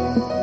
Bye.